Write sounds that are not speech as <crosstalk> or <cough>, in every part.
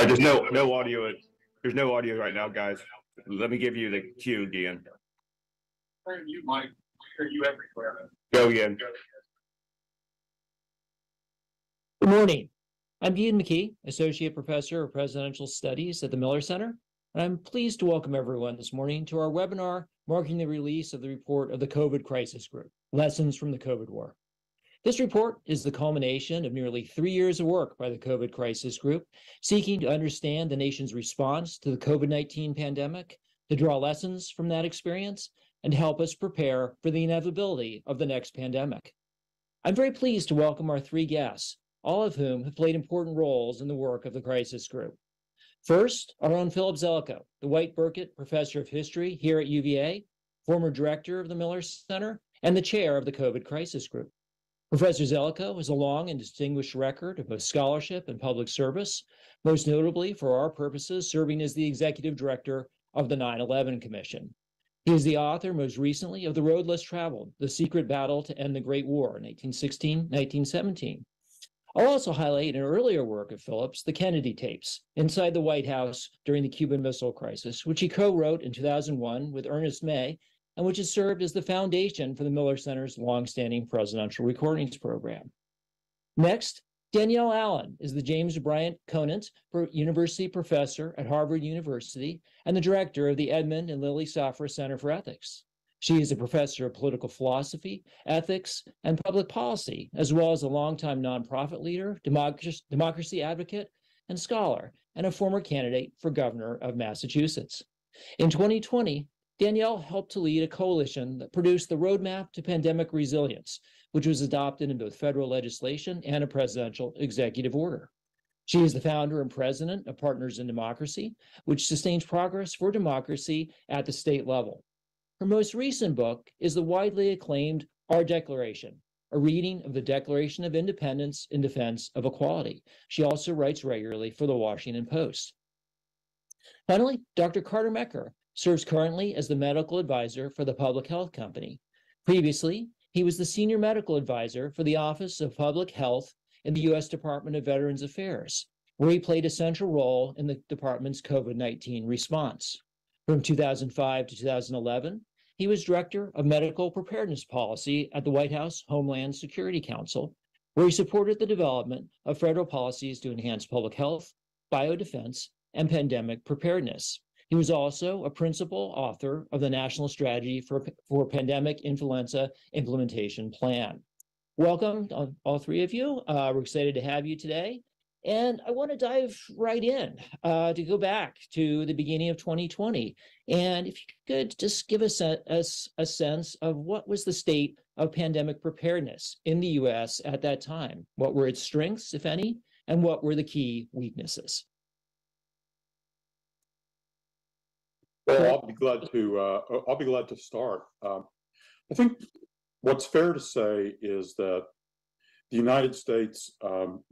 Uh, there's no, no audio. There's no audio right now, guys. Let me give you the cue, Dean. You might, hear you everywhere. Go again. Good morning. I'm Ian McKee, Associate Professor of Presidential Studies at the Miller Center, and I'm pleased to welcome everyone this morning to our webinar marking the release of the report of the COVID Crisis Group, Lessons from the COVID War. This report is the culmination of nearly three years of work by the COVID Crisis Group, seeking to understand the nation's response to the COVID 19 pandemic, to draw lessons from that experience, and help us prepare for the inevitability of the next pandemic. I'm very pleased to welcome our three guests, all of whom have played important roles in the work of the Crisis Group. First, our own Philip Zelikow, the White Burkett Professor of History here at UVA, former director of the Miller Center, and the chair of the COVID Crisis Group. Professor Zelikow has a long and distinguished record of both scholarship and public service, most notably for our purposes, serving as the executive director of the 9 11 Commission. He is the author, most recently, of The Road Less Traveled The Secret Battle to End the Great War, 1916 1917. I'll also highlight an earlier work of Philip's, The Kennedy Tapes, Inside the White House During the Cuban Missile Crisis, which he co wrote in 2001 with Ernest May and which has served as the foundation for the Miller Center's longstanding presidential recordings program. Next, Danielle Allen is the James Bryant Conant University Professor at Harvard University and the director of the Edmund and Lily Safra Center for Ethics. She is a professor of political philosophy, ethics, and public policy, as well as a longtime nonprofit leader, democracy, democracy advocate, and scholar, and a former candidate for governor of Massachusetts. In 2020, Danielle helped to lead a coalition that produced the Roadmap to Pandemic Resilience, which was adopted in both federal legislation and a presidential executive order. She is the founder and president of Partners in Democracy, which sustains progress for democracy at the state level. Her most recent book is the widely acclaimed Our Declaration, a reading of the Declaration of Independence in defense of equality. She also writes regularly for the Washington Post. Finally, Dr. Carter Mecher serves currently as the medical advisor for the Public Health Company. Previously, he was the senior medical advisor for the Office of Public Health in the U.S. Department of Veterans Affairs, where he played a central role in the department's COVID 19 response. From 2005 to 2011, he was director of medical preparedness policy at the White House Homeland Security Council, where he supported the development of federal policies to enhance public health, biodefense, and pandemic preparedness. He was also a principal author of the National Strategy for, for Pandemic Influenza Implementation Plan. Welcome, all, three of you. Uh, we're excited to have you today. And I want to dive right in uh, to go back to the beginning of 2020. And if you could just give us a, a, a, sense of what was the state of pandemic preparedness in the US at that time? What were its strengths, if any, and what were the key weaknesses? Well, I'll be glad to. Uh, I'll be glad to start. Um, I think what's fair to say is that the United States um,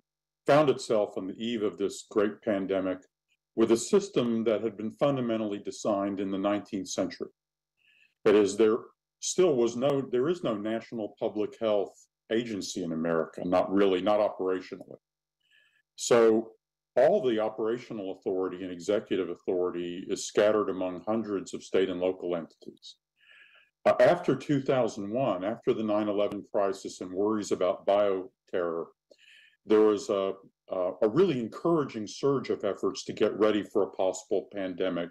found itself on the eve of this great pandemic with a system that had been fundamentally designed in the 19th century. That is, there still was no, there is no national public health agency in America, not really, not operationally. So all the operational authority and executive authority is scattered among hundreds of state and local entities. Uh, after 2001, after the 9 11 crisis and worries about bioterror, there was a, a, a, really encouraging surge of efforts to get ready for a possible pandemic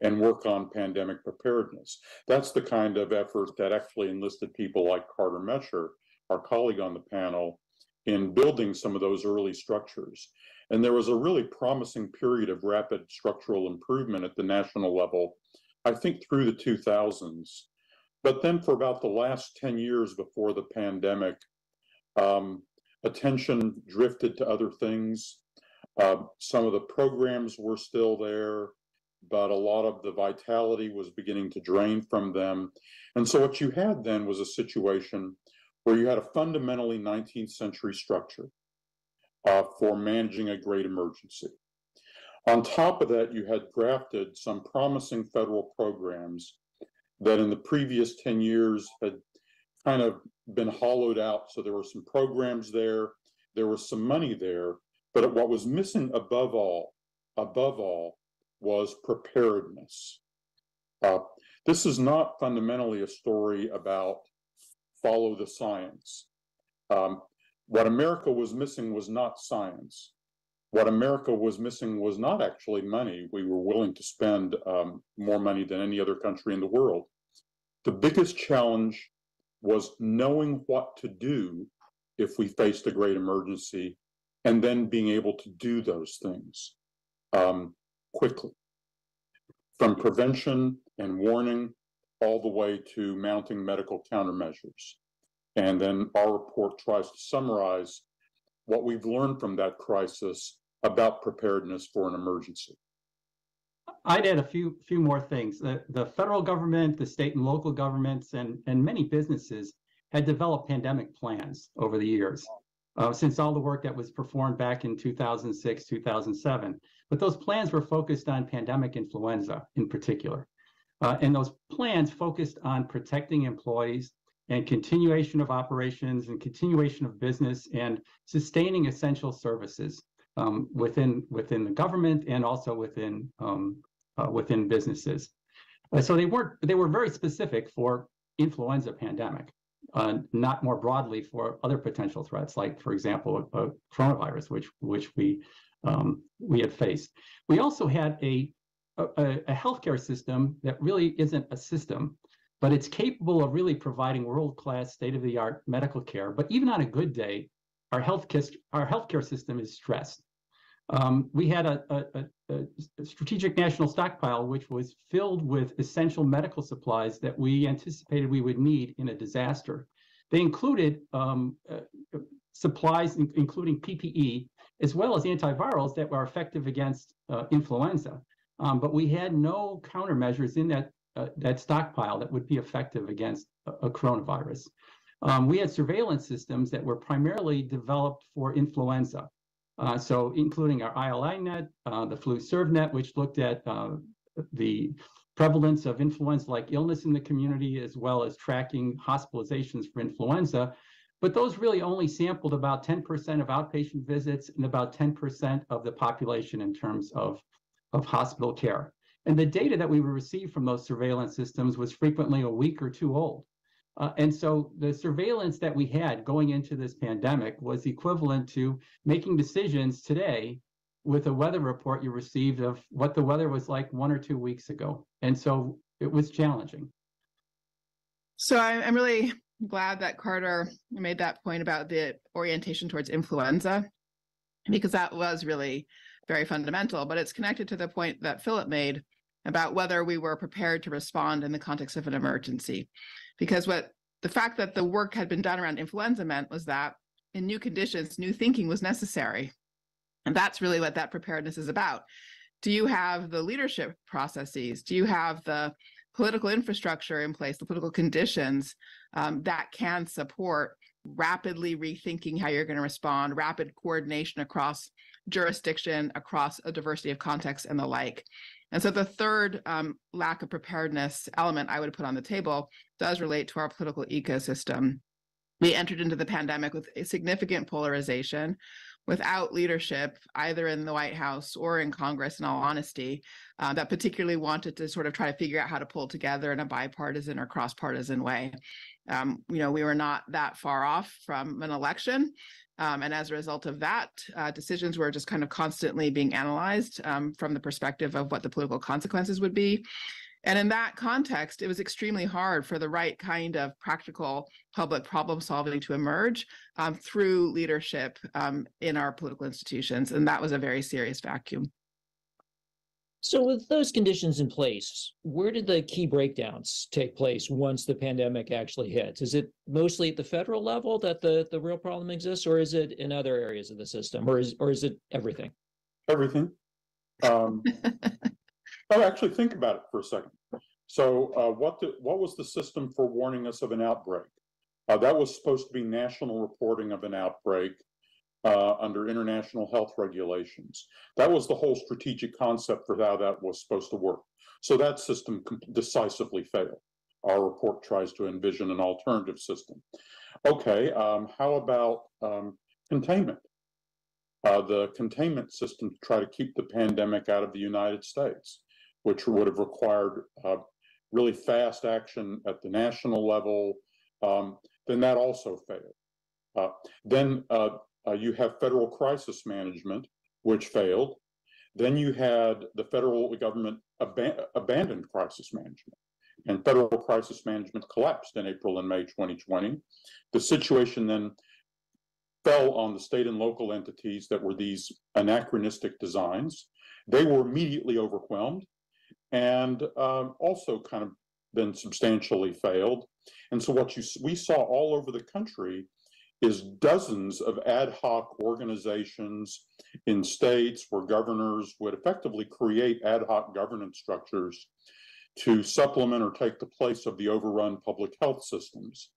and work on pandemic preparedness. That's the kind of effort that actually enlisted people like Carter Mecher, our colleague on the panel, in building some of those early structures. And there was a really promising period of rapid structural improvement at the national level, I think through the 2000s. But then for about the last 10 years before the pandemic, um, attention drifted to other things. Uh, some of the programs were still there, but a lot of the vitality was beginning to drain from them. And so what you had then was a situation where you had a fundamentally 19th century structure uh, for managing a great emergency. On top of that, you had drafted some promising federal programs that in the previous 10 years had kind of been hollowed out. So there were some programs there, there was some money there, but what was missing above all above all was preparedness. Uh, this is not fundamentally a story about follow the science. Um, what America was missing was not science. What America was missing was not actually money. We were willing to spend um, more money than any other country in the world. The biggest challenge was knowing what to do if we faced a great emergency and then being able to do those things um, quickly. From prevention and warning all the way to mounting medical countermeasures. And then our report tries to summarize what we've learned from that crisis about preparedness for an emergency. I'd add a few few more things. The, the federal government, the state and local governments, and, and many businesses had developed pandemic plans over the years, uh, since all the work that was performed back in 2006, 2007. But those plans were focused on pandemic influenza in particular. Uh, and those plans focused on protecting employees and continuation of operations and continuation of business and sustaining essential services um, within within the government and also within um, uh, within businesses. Uh, so they weren't they were very specific for influenza pandemic, uh, not more broadly for other potential threats like, for example, a, a coronavirus, which which we um, we had faced. We also had a a, a healthcare system that really isn't a system, but it's capable of really providing world-class, state-of-the-art medical care. But even on a good day, our health our healthcare system is stressed. Um, we had a, a, a, strategic national stockpile, which was filled with essential medical supplies that we anticipated we would need in a disaster. They included um, uh, supplies, in, including PPE, as well as antivirals that were effective against uh, influenza. Um, but we had no countermeasures in that uh, that stockpile that would be effective against a, a coronavirus. Um, we had surveillance systems that were primarily developed for influenza. Uh, so including our ILI-net, uh, the Net, which looked at uh, the prevalence of influenza-like illness in the community, as well as tracking hospitalizations for influenza. But those really only sampled about 10% of outpatient visits and about 10% of the population in terms of, of hospital care. And the data that we received from those surveillance systems was frequently a week or two old. Uh, and so the surveillance that we had going into this pandemic was equivalent to making decisions today with a weather report you received of what the weather was like one or two weeks ago. And so it was challenging. So I'm really glad that Carter made that point about the orientation towards influenza, because that was really very fundamental. But it's connected to the point that Philip made about whether we were prepared to respond in the context of an emergency. Because what the fact that the work had been done around influenza meant was that in new conditions, new thinking was necessary. And that's really what that preparedness is about. Do you have the leadership processes? Do you have the political infrastructure in place, the political conditions um, that can support rapidly rethinking how you're going to respond, rapid coordination across jurisdiction, across a diversity of contexts, and the like? And so the third um, lack of preparedness element I would put on the table does relate to our political ecosystem. We entered into the pandemic with a significant polarization without leadership, either in the White House or in Congress, in all honesty, uh, that particularly wanted to sort of try to figure out how to pull together in a bipartisan or cross partisan way. Um, you know, we were not that far off from an election. Um, and as a result of that, uh, decisions were just kind of constantly being analyzed um, from the perspective of what the political consequences would be. And in that context, it was extremely hard for the right kind of practical public problem solving to emerge um, through leadership um, in our political institutions. And that was a very serious vacuum. So, with those conditions in place, where did the key breakdowns take place once the pandemic actually hits? Is it mostly at the federal level that the, the real problem exists, or is it in other areas of the system, or is or is it everything? Everything. Um, <laughs> oh, actually, think about it for a second. So, uh, what the, what was the system for warning us of an outbreak? Uh, that was supposed to be national reporting of an outbreak uh, under international health regulations. That was the whole strategic concept for how that was supposed to work. So that system decisively failed. Our report tries to envision an alternative system. Okay, um, how about um, containment? uh, the containment system to try to keep the pandemic out of the United States, which would have required uh, really fast action at the national level. Um, then that also failed. Uh, then uh, uh, you have federal crisis management, which failed. Then you had the federal government aban- abandoned crisis management, and federal crisis management collapsed in April and May 2020. The situation then fell on the state and local entities that were these anachronistic designs. They were immediately overwhelmed and um, also kind of been substantially failed. And so what you we saw all over the country is dozens of ad hoc organizations in states where governors would effectively create ad hoc governance structures to supplement or take the place of the overrun public health systems.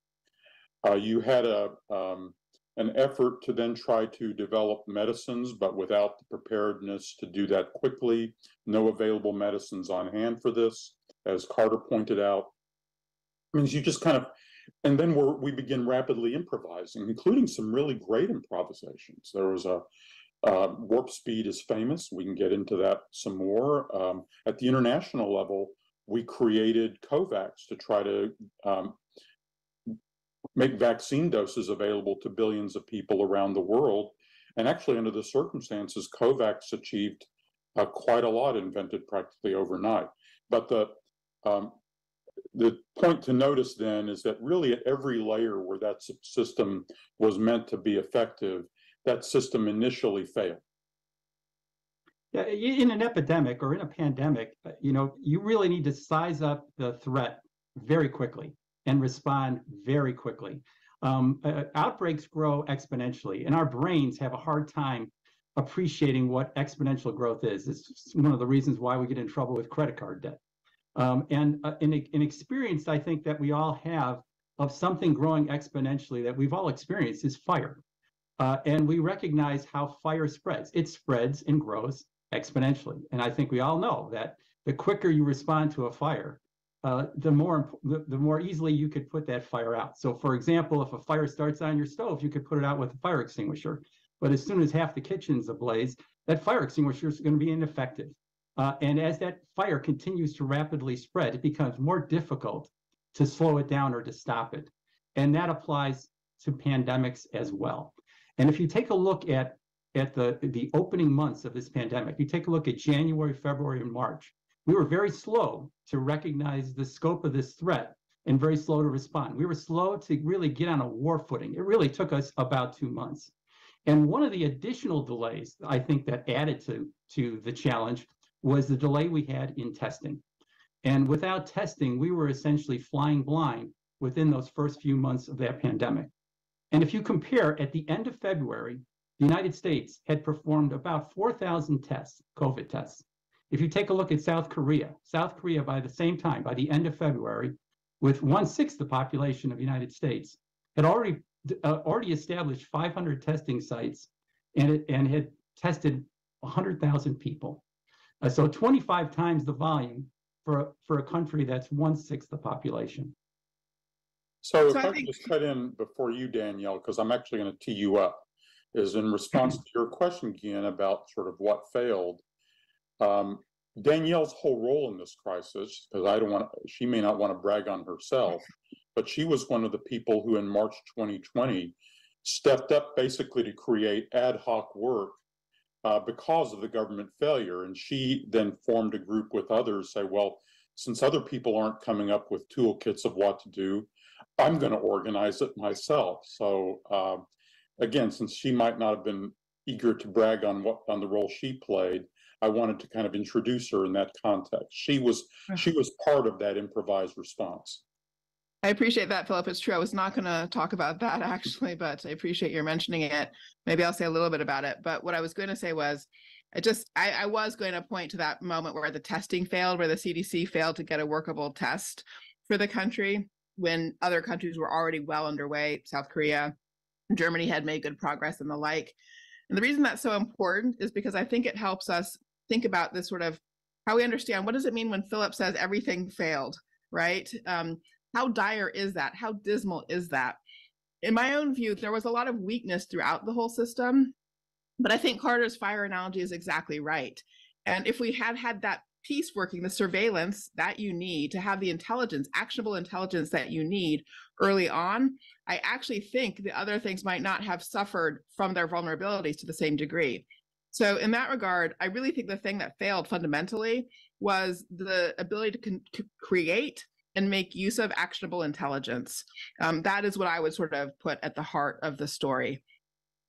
Uh, you had a um, an effort to then try to develop medicines, but without the preparedness to do that quickly. No available medicines on hand for this, as Carter pointed out. Means you just kind of, and then we begin rapidly improvising, including some really great improvisations. There was a uh, warp speed is famous. We can get into that some more. Um, at the international level, we created COVAX to try to um, make vaccine doses available to billions of people around the world. And actually, under the circumstances, COVAX achieved uh, quite a lot, invented practically overnight. But the um, the point to notice then is that really at every layer where that system was meant to be effective, that system initially failed. Yeah, in an epidemic or in a pandemic, uh, you know, you really need to size up the threat very quickly and respond very quickly. Um, uh, outbreaks grow exponentially, and our brains have a hard time appreciating what exponential growth is. It's one of the reasons why we get in trouble with credit card debt. Um, and uh, an, an experience I think that we all have of something growing exponentially that we've all experienced is fire. Uh, and we recognize how fire spreads. It spreads and grows exponentially. And I think we all know that the quicker you respond to a fire, uh, the more the, the more easily you could put that fire out. So, for example, if a fire starts on your stove, you could put it out with a fire extinguisher. But as soon as half the kitchen's ablaze, that fire extinguisher is going to be ineffective. Uh, and as that fire continues to rapidly spread, it becomes more difficult to slow it down or to stop it. And that applies to pandemics as well. And if you take a look at at the the opening months of this pandemic, you take a look at January, February, and March we were very slow to recognize the scope of this threat and very slow to respond. We were slow to really get on a war footing. It really took us about two months. And one of the additional delays I think that added to, to the challenge was the delay we had in testing. And without testing, we were essentially flying blind within those first few months of that pandemic. And if you compare, at the end of February, the United States had performed about 4,000 tests, COVID tests. If you take a look at South Korea, South Korea by the same time, by the end of February, with one sixth the population of the United States, had already uh, already established 500 testing sites and it, and had tested 100,000 people. Uh, so 25 times the volume for for a country that's one sixth the population. So, if So I, I think- just cut in before you, Danielle, because I'm actually going to tee you up, is in response <clears throat> to your question, again about sort of what failed. Um, Danielle's whole role in this crisis, because I don't want she may not want to brag on herself, but she was one of the people who in March 2020 stepped up basically to create ad hoc work uh, because of the government failure. And she then formed a group with others, say, well, since other people aren't coming up with toolkits of what to do, I'm going to organize it myself. So uh, again, since she might not have been eager to brag on what on the role she played, I wanted to kind of introduce her in that context. She was she was part of that improvised response. I appreciate that, Philip. It's true. I was not going to talk about that <laughs> actually, but I appreciate your mentioning it. Maybe I'll say a little bit about it. But what I was going to say was, I just, I, I was going to point to that moment where the testing failed, where the CDC failed to get a workable test for the country when other countries were already well underway. South Korea, Germany had made good progress and the like. And the reason that's so important is because I think it helps us think about this sort of how we understand what does it mean when Philip says everything failed, right? Um, how dire is that? How dismal is that? In my own view, there was a lot of weakness throughout the whole system But I think Carter's fire analogy is exactly right. And if we had had that piece working, the surveillance that you need to have the intelligence, actionable intelligence that you need early on, I actually think the other things might not have suffered from their vulnerabilities to the same degree. So, in that regard, I really think the thing that failed fundamentally was the ability to, con- to create and make use of actionable intelligence. Um, that is what I would sort of put at the heart of the story.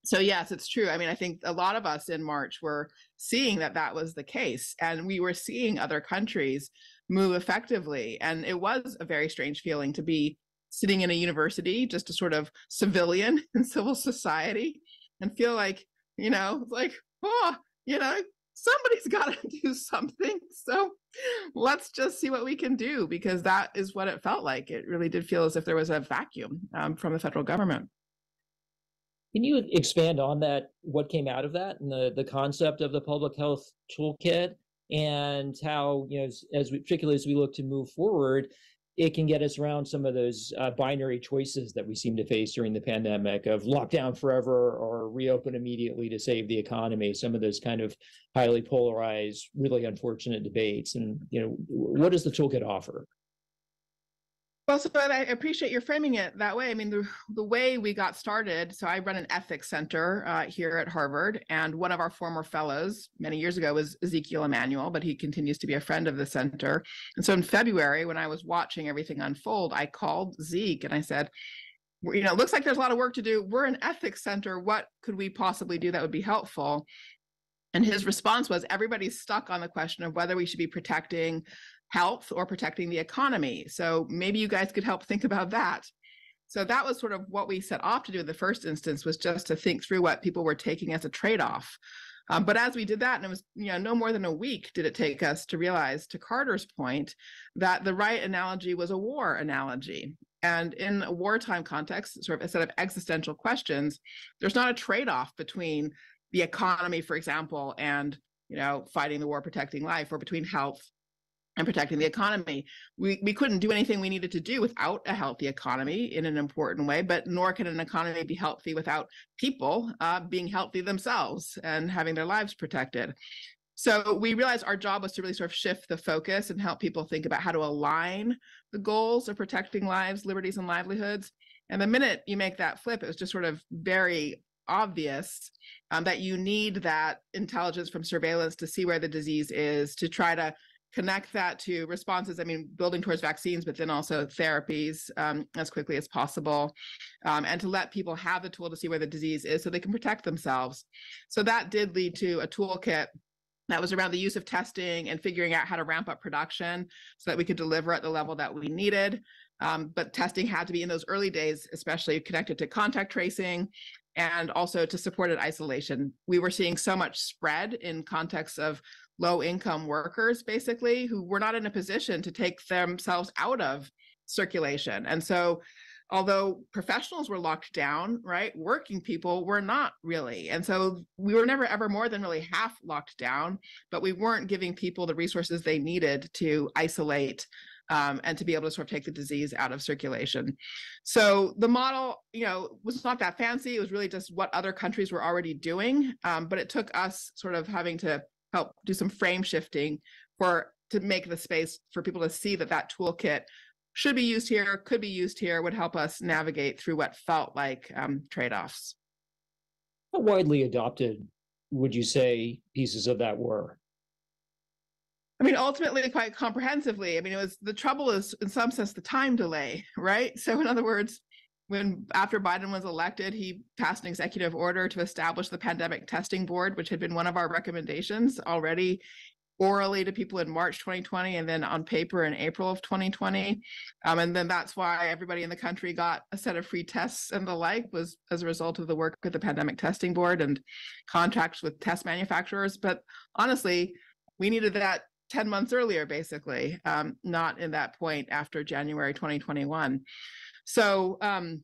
So, yes, it's true. I mean, I think a lot of us in March were seeing that that was the case, and we were seeing other countries move effectively. And it was a very strange feeling to be sitting in a university, just a sort of civilian <laughs> in civil society, and feel like, you know, like, oh, you know, somebody's got to <laughs> do something. So let's just see what we can do because that is what it felt like. It really did feel as if there was a vacuum um, from the federal government. Can you expand on that? What came out of that and the, the concept of the public health toolkit and how, you know, as, as we, particularly as we look to move forward, it can get us around some of those uh, binary choices that we seem to face during the pandemic of lockdown forever or reopen immediately to save the economy. Some of those kind of highly polarized really unfortunate debates. And you know what does the toolkit offer well, so I appreciate your framing it that way. I mean, the, the way we got started, so I run an ethics center uh, here at Harvard, and one of our former fellows many years ago was Ezekiel Emanuel, but he continues to be a friend of the center. And so in February, when I was watching everything unfold, I called Zeke and I said, you know, it looks like there's a lot of work to do. We're an ethics center. What could we possibly do that would be helpful? And his response was everybody's stuck on the question of whether we should be protecting health or protecting the economy. So maybe you guys could help think about that. So that was sort of what we set off to do in the first instance was just to think through what people were taking as a trade-off. Um, but as we did that, and it was you know no more than a week did it take us to realize, to Carter's point, that the right analogy was a war analogy. And in a wartime context, sort of a set of existential questions, there's not a trade-off between the economy, for example, and you know fighting the war, protecting life, or between health and protecting the economy. We, we couldn't do anything we needed to do without a healthy economy in an important way, but nor can an economy be healthy without people uh, being healthy themselves and having their lives protected. So we realized our job was to really sort of shift the focus and help people think about how to align the goals of protecting lives, liberties, and livelihoods. And the minute you make that flip, it was just sort of very obvious um, that you need that intelligence from surveillance to see where the disease is, to try to connect that to responses i mean building towards vaccines but then also therapies um, as quickly as possible um, and to let people have the tool to see where the disease is so they can protect themselves. So that did lead to a toolkit that was around the use of testing and figuring out how to ramp up production so that we could deliver at the level that we needed. Um, but testing had to be in those early days especially connected to contact tracing and also to supported isolation. We were seeing so much spread in context of low income workers basically who were not in a position to take themselves out of circulation and so although professionals were locked down right working people were not really and so we were never ever more than really half locked down but we weren't giving people the resources they needed to isolate um, and to be able to sort of take the disease out of circulation. So the model, you know, was not that fancy. It was really just what other countries were already doing. Um, but it took us sort of having to help do some frame shifting for to make the space for people to see that that toolkit should be used here, could be used here, would help us navigate through what felt like um, trade-offs. How widely adopted would you say pieces of that were? I mean, ultimately, quite comprehensively. I mean, it was the trouble is, in some sense, the time delay, right? So, in other words, when after Biden was elected, he passed an executive order to establish the pandemic testing board, which had been one of our recommendations already orally to people in March 2020 and then on paper in April of 2020. Um, and then that's why everybody in the country got a set of free tests and the like was as a result of the work with the pandemic testing board and contracts with test manufacturers. But honestly, we needed that 10 months earlier, basically, um, not in that point after January 2021. So um,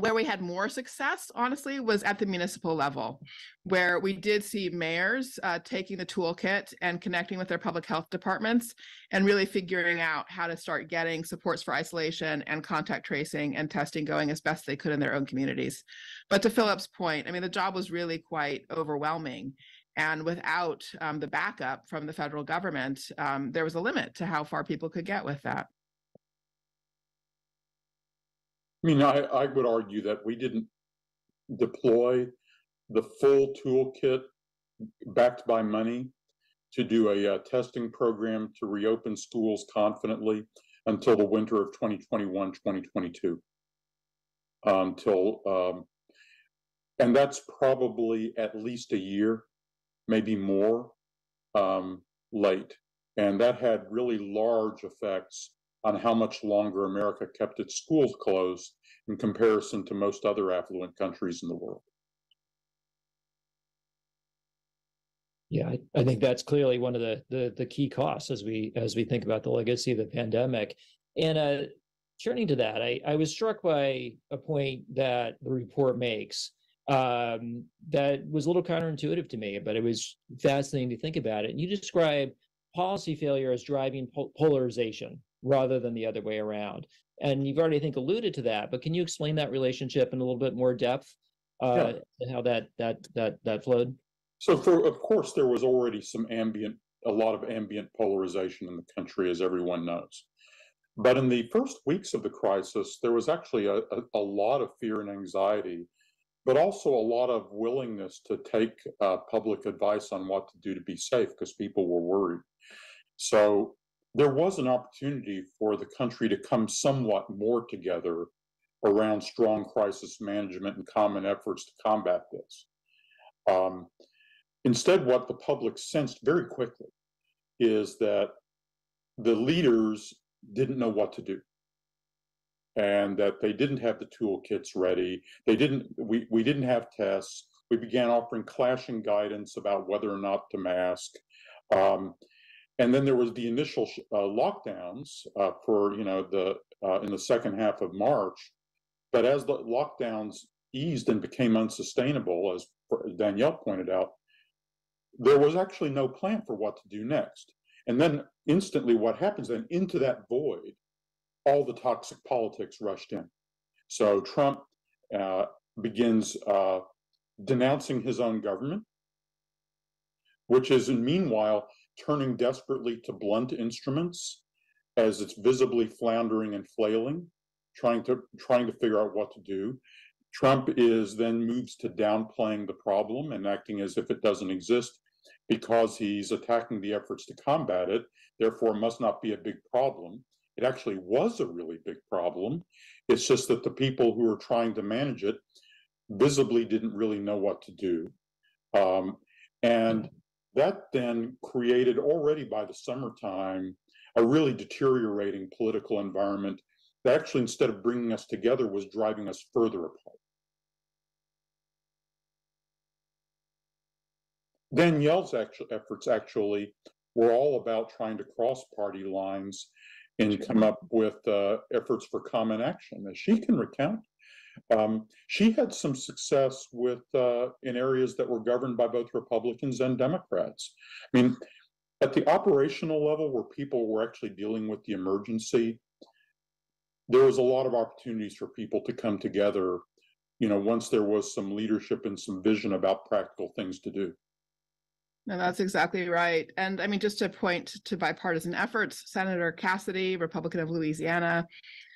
where we had more success, honestly, was at the municipal level, where we did see mayors uh, taking the toolkit and connecting with their public health departments and really figuring out how to start getting supports for isolation and contact tracing and testing going as best they could in their own communities. But to Philip's point, I mean, the job was really quite overwhelming. And without um, the backup from the federal government, um, there was a limit to how far people could get with that. I mean, I, I would argue that we didn't deploy the full toolkit backed by money to do a, uh testing program to reopen schools confidently until the winter of 2021, 2022. Until, um, and that's probably at least a year, maybe more, um, late. And that had really large effects on how much longer America kept its schools closed in comparison to most other affluent countries in the world. Yeah, I, think that's clearly one of the, the the key costs as we as we think about the legacy of the pandemic. And uh, turning to that, I, I was struck by a point that the report makes um, that was a little counterintuitive to me, but it was fascinating to think about it. And you describe policy failure as driving pol- polarization rather than the other way around. And you've already, I think, alluded to that, but can you explain that relationship in a little bit more depth? Uh, and how that that that that flowed? So, for of course, there was already some ambient, a lot of ambient polarization in the country, as everyone knows. But in the first weeks of the crisis, there was actually a, a, a lot of fear and anxiety, but also a lot of willingness to take uh, public advice on what to do to be safe because people were worried. So, there was an opportunity for the country to come somewhat more together around strong crisis management and common efforts to combat this. Um, instead, what the public sensed very quickly is that the leaders didn't know what to do and that they didn't have the toolkits ready. They didn't, we, we didn't have tests. We began offering clashing guidance about whether or not to mask. Um, and then there was the initial uh, lockdowns uh, for, you know, the, uh, in the second half of March. But as the lockdowns eased and became unsustainable, as Danielle pointed out, there was actually no plan for what to do next. And then instantly, what happens then into that void, all the toxic politics rushed in. So Trump uh, begins uh, denouncing his own government, which is, in meanwhile, turning desperately to blunt instruments as it's visibly floundering and flailing, trying to trying to figure out what to do. Trump is then moves to downplaying the problem and acting as if it doesn't exist because he's attacking the efforts to combat it, therefore must not be a big problem. It actually was a really big problem. It's just that the people who were trying to manage it visibly didn't really know what to do. Um, and that then created already by the summertime a really deteriorating political environment that actually, instead of bringing us together, was driving us further apart. Danielle's actual efforts actually were all about trying to cross party lines and come up with uh, efforts for common action. As she can recount, um, she had some success with uh, in areas that were governed by both Republicans and Democrats. I mean, at the operational level, where people were actually dealing with the emergency, there was a lot of opportunities for people to come together. You know, once there was some leadership and some vision about practical things to do. No, that's exactly right. And I mean, just to point to bipartisan efforts, Senator Cassidy, Republican of Louisiana,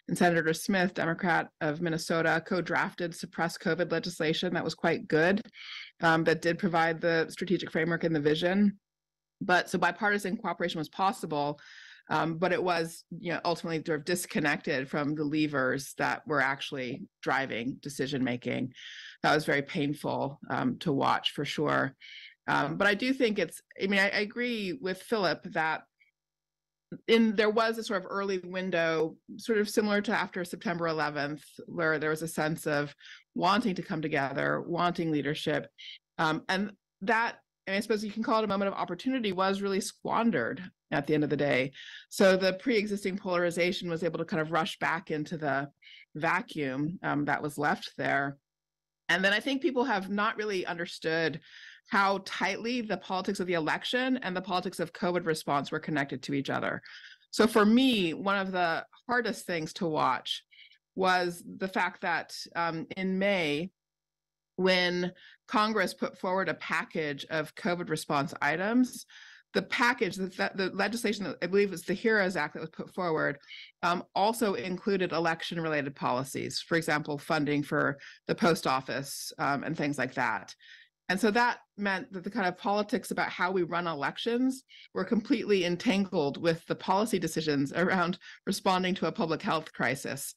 and Senator Smith, Democrat of Minnesota, co-drafted suppress COVID legislation that was quite good, um, that did provide the strategic framework and the vision. But so bipartisan cooperation was possible, um, but it was you know ultimately sort of disconnected from the levers that were actually driving decision making. That was very painful um, to watch for sure. Um, but I do think it's, I mean, I, I, agree with Philip that in there was a sort of early window, sort of similar to after September 11th, where there was a sense of wanting to come together, wanting leadership. Um, and that, and I suppose you can call it a moment of opportunity, was really squandered at the end of the day. So the pre existing polarization was able to kind of rush back into the vacuum um, that was left there. And then I think people have not really understood how tightly the politics of the election and the politics of COVID response were connected to each other. So for me, one of the hardest things to watch was the fact that um, in May, when Congress put forward a package of COVID response items, the package, the, the legislation that I believe was the HEROES Act that was put forward, um, also included election related policies, for example, funding for the post office um, and things like that. And so that meant that the kind of politics about how we run elections were completely entangled with the policy decisions around responding to a public health crisis.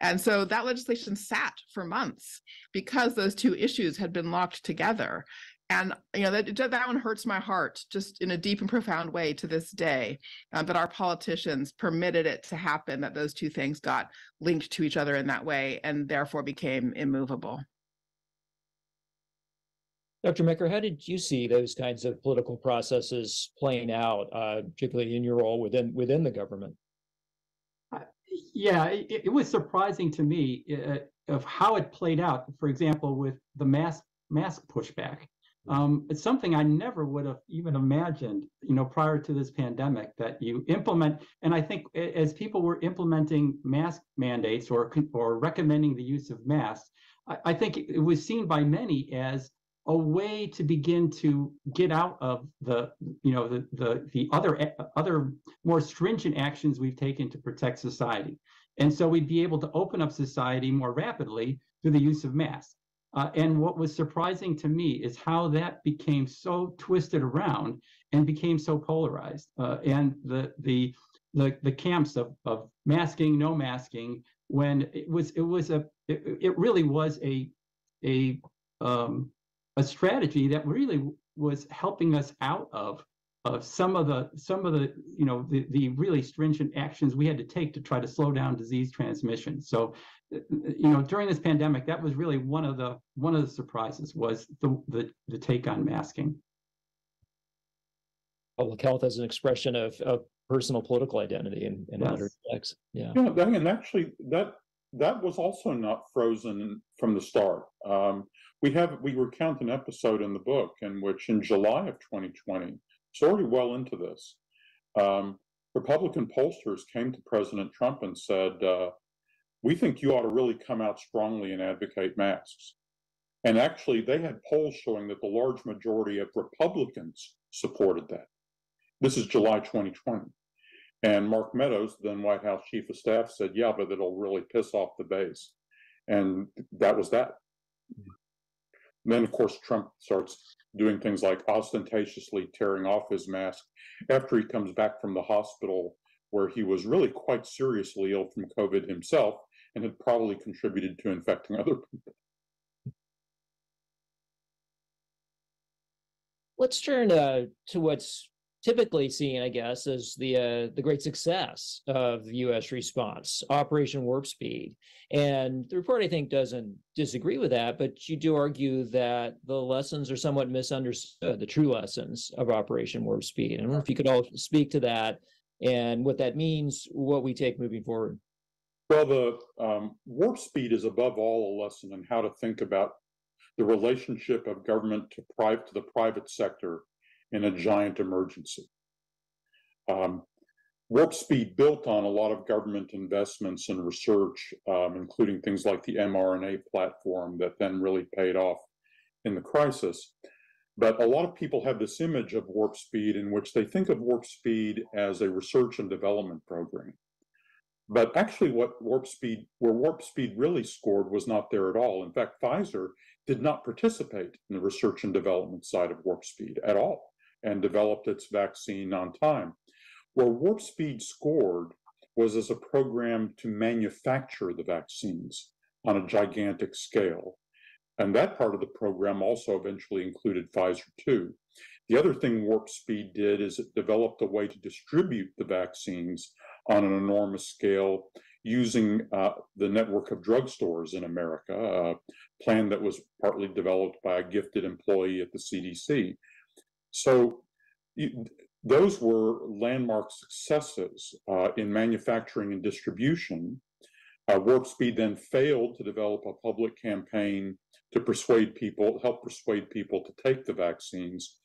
And so that legislation sat for months because those two issues had been locked together. And you know that that one hurts my heart, just in a deep and profound way to this day. Uh, that our politicians permitted it to happen, that those two things got linked to each other in that way, and therefore became immovable. Dr. Mecher, how did you see those kinds of political processes playing out, uh, particularly in your role within within the government? Yeah, it, it was surprising to me uh, of how it played out. For example, with the mask mask pushback, um, it's something I never would have even imagined, you know, prior to this pandemic that you implement. And I think as people were implementing mask mandates or or recommending the use of masks, I, I think it was seen by many as a way to begin to get out of the you know the the the other other more stringent actions we've taken to protect society. And so we'd be able to open up society more rapidly through the use of masks. Uh, and what was surprising to me is how that became so twisted around and became so polarized. Uh, and the the the, the camps of, of masking no masking when it was it was a it, it really was a a um, a strategy that really was helping us out of of some of the some of the you know the, the really stringent actions we had to take to try to slow down disease transmission. So uh, you know during this pandemic that was really one of the one of the surprises was the the, the take on masking. Oh, Public health as an expression of, of personal political identity in, in yes. other respects yeah. Yeah and actually that that was also not frozen from the start um, we have we recount an episode in the book in which in July of 2020, it's already well into this. Um, Republican pollsters came to President Trump and said, uh, "We think you ought to really come out strongly and advocate masks." And actually, they had polls showing that the large majority of Republicans supported that. This is July 2020. And Mark Meadows, then White House Chief of Staff, said, Yeah, but it'll really piss off the base. And that was that. Then, of course, Trump starts doing things like ostentatiously tearing off his mask after he comes back from the hospital, where he was really quite seriously ill from COVID himself and had probably contributed to infecting other people. Let's turn uh, to what's typically seen, I guess, as the uh, the great success of the U.S. response, Operation Warp Speed. And the report, I think, doesn't disagree with that, but you do argue that the lessons are somewhat misunderstood, the true lessons of Operation Warp Speed. And I wonder if you could all speak to that and what that means, what we take moving forward. Well, the um, warp speed is above all a lesson in how to think about the relationship of government to private to the private sector in a giant emergency. Um, Warp Speed built on a lot of government investments and research, um, including things like the mRNA platform that then really paid off in the crisis. But a lot of people have this image of Warp Speed in which they think of Warp Speed as a research and development program. But actually, what Warp Speed, where Warp Speed really scored was not there at all. In fact, Pfizer did not participate in the research and development side of Warp Speed at all and developed its vaccine on time. Where Warp Speed scored was as a program to manufacture the vaccines on a gigantic scale. And that part of the program also eventually included Pfizer too. The other thing Warp Speed did is it developed a way to distribute the vaccines on an enormous scale using uh, the network of drugstores in America, a plan that was partly developed by a gifted employee at the CDC. So those were landmark successes uh, in manufacturing and distribution. Uh, Warp Speed then failed to develop a public campaign to persuade people, help persuade people to take the vaccines.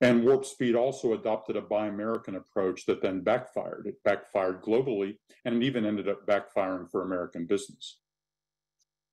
And Warp Speed also adopted a Buy American approach that then backfired. It backfired globally and it even ended up backfiring for American business.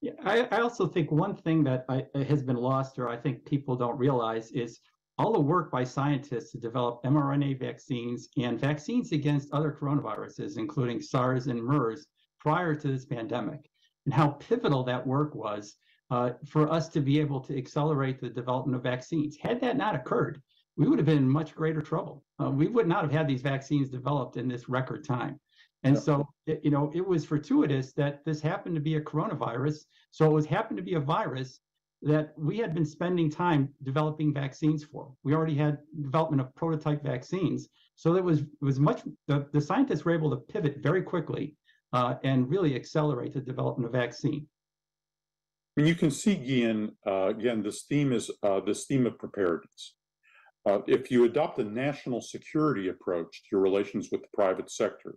Yeah, I, I also think one thing that I, has been lost, or I think people don't realize, is all the work by scientists to develop mRNA vaccines and vaccines against other coronaviruses, including SARS and MERS, prior to this pandemic, and how pivotal that work was uh, for us to be able to accelerate the development of vaccines. Had that not occurred, we would have been in much greater trouble. Uh, we would not have had these vaccines developed in this record time. And Yeah. so, it- you know, it was fortuitous that this happened to be a coronavirus. So it was happened to be a virus that we had been spending time developing vaccines for. We already had development of prototype vaccines. So it was was much the, the scientists were able to pivot very quickly uh, and really accelerate the development of vaccine. And you can see, Gian, uh, again, this theme is uh, this theme of preparedness. Uh, if you adopt a national security approach to your relations with the private sector,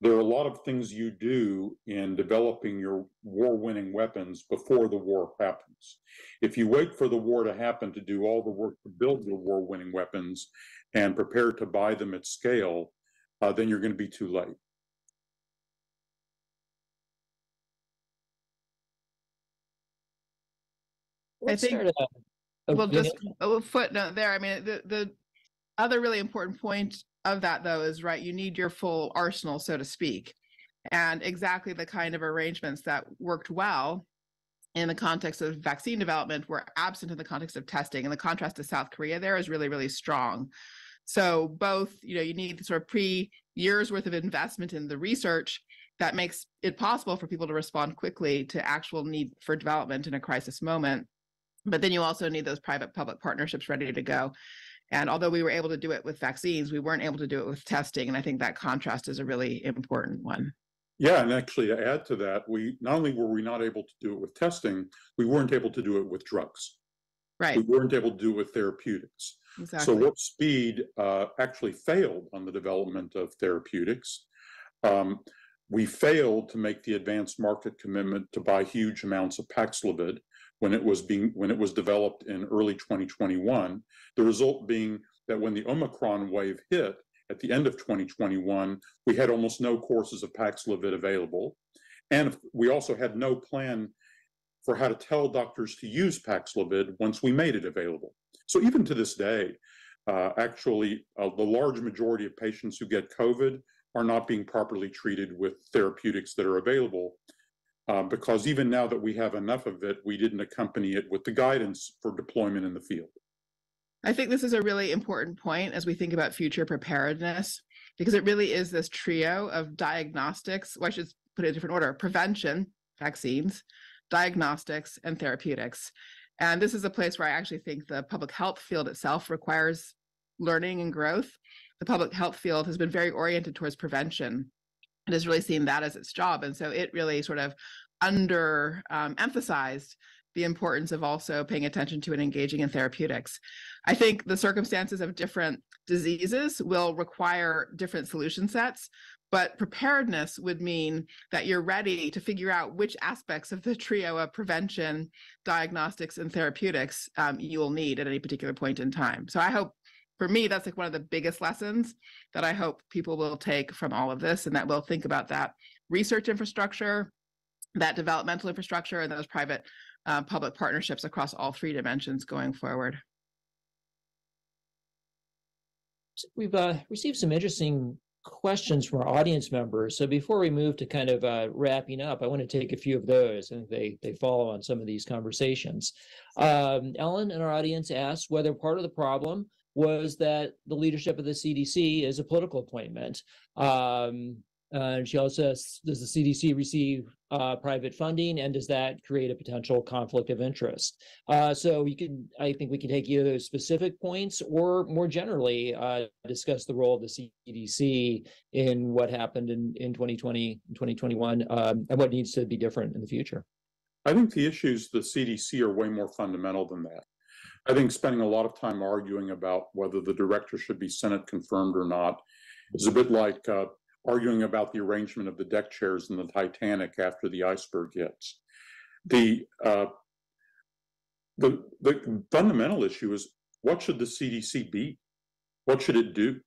there are a lot of things you do in developing your war winning weapons before the war happens. If you wait for the war to happen to do all the work to build your war winning weapons and prepare to buy them at scale, uh, then you're going to be too late. Let's think- start, Well, just a footnote there. I mean, the the other really important point of that though is right. You need your full arsenal, so to speak, and exactly the kind of arrangements that worked well in the context of vaccine development were absent in the context of testing. And the contrast to South Korea there is really really strong. So both, you know, you need sort of pre years worth of investment in the research that makes it possible for people to respond quickly to actual need for development in a crisis moment but then you also need those private public partnerships ready to go and although we were able to do it with vaccines we weren't able to do it with testing and i think that contrast is a really important one Yeah, and actually to add to that, we not only were we not able to do it with testing, we weren't able to do it with drugs. right We weren't able to do it with therapeutics. Exactly. So Warp Speed uh, actually failed on the development of therapeutics. Um, we failed to make the advanced market commitment to buy huge amounts of Paxlovid when it was being when it was developed in early 2021. The result being that when the Omicron wave hit at the end of 2021, we had almost no courses of Paxlovid available, and we also had no plan for how to tell doctors to use Paxlovid once we made it available. So even to this day, uh, actually, uh, the large majority of patients who get COVID are not being properly treated with therapeutics that are available. Uh, because even now that we have enough of it, we didn't accompany it with the guidance for deployment in the field. i think this is a really important point as we think about future preparedness because it really is this trio of diagnostics well, i should put it in a different order prevention vaccines diagnostics and therapeutics. And this is a place where i actually think the public health field itself requires learning and growth. The public health field has been very oriented towards prevention and has really seen that as its job. And so it really sort of under um, emphasized the importance of also paying attention to and engaging in therapeutics. I think the circumstances of different diseases will require different solution sets but preparedness would mean that you're ready to figure out which aspects of the trio of prevention diagnostics and therapeutics um, you will need at any particular point in time. So i hope for me that's like one of the biggest lessons that i hope people will take from all of this and that we'll think about that research infrastructure that developmental infrastructure and those private uh, public partnerships across all three dimensions going forward We've uh, received some interesting questions from our audience members. So before we move to kind of uh, wrapping up, I want to take a few of those. Think they they follow on some of these conversations. Um, Ellen in our audience asked whether part of the problem was that the leadership of the CDC is a political appointment. Um, uh, and she also does the CDC receive uh, private funding, and does that create a potential conflict of interest? Uh, so you can, I think we can take either those specific points or more generally uh, discuss the role of the CDC in what happened in, in 2020, 2021, um, and what needs to be different in the future. I think the issues the CDC are way more fundamental than that. I think spending a lot of time arguing about whether the director should be Senate confirmed or not is a bit like uh, arguing about the arrangement of the deck chairs in the Titanic after the iceberg hits. The uh, the the fundamental issue is what should the CDC be? What should it do?